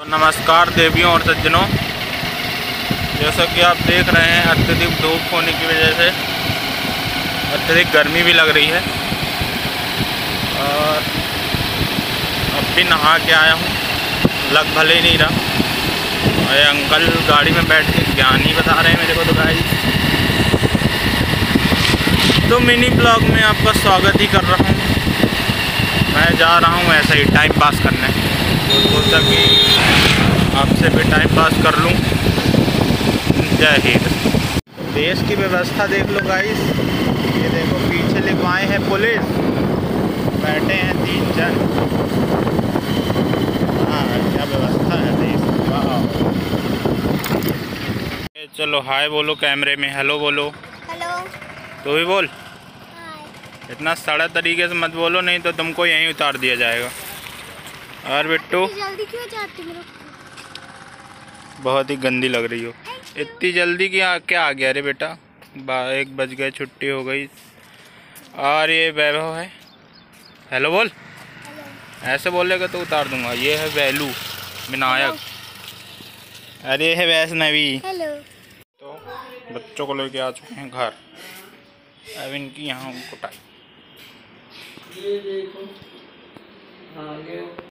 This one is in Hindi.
तो नमस्कार देवियों और सज्जनों। जैसा कि आप देख रहे हैं, अत्यधिक धूप होने की वजह से अत्यधिक गर्मी भी लग रही है। और अब भी नहा के आया हूँ। लग भले ही नहीं रहा। अरे अंकल गाड़ी में बैठ के ज्ञान ही बता रहे हैं मेरे को तो गाड़ी तो मिनी ब्लॉग में आपका स्वागत ही कर रहा हूँ। मैं जा रहा हूँ ऐसा ही टाइम पास करने। सोचा कि आपसे भी टाइम पास कर लूँ। जय हिंद। देश की व्यवस्था देख लो गाइस ये देखो पीछे लिखवाए हैं पुलिस। बैठे हैं तीन जन। हाँ क्या व्यवस्था है देश की? चलो हाय बोलो कैमरे में। हेलो बोलो। हेलो। तो भी बोल। हाय। इतना सड़ा तरीके से मत बोलो नहीं तो तुमको यहीं उतार दिया जाएगा। और बिट्टू? जल्दी क्यों जाती मेरे बहुत ही गंदी लग रही हो। इतनी जल्दी क्या क्या आ गया रे बेटा? एक बज गए छुट्टी हो गई। और ये वैभव है। हेलो बोल। ऐसे बोलेगा तो उतार दूँगा। ये है वैलू विनायक। अरे ये है वैष्णवी तो बच्चों को लेके आ चुके हैं घर। अब इनकी यहाँ कुटाई। ये देखो आगे।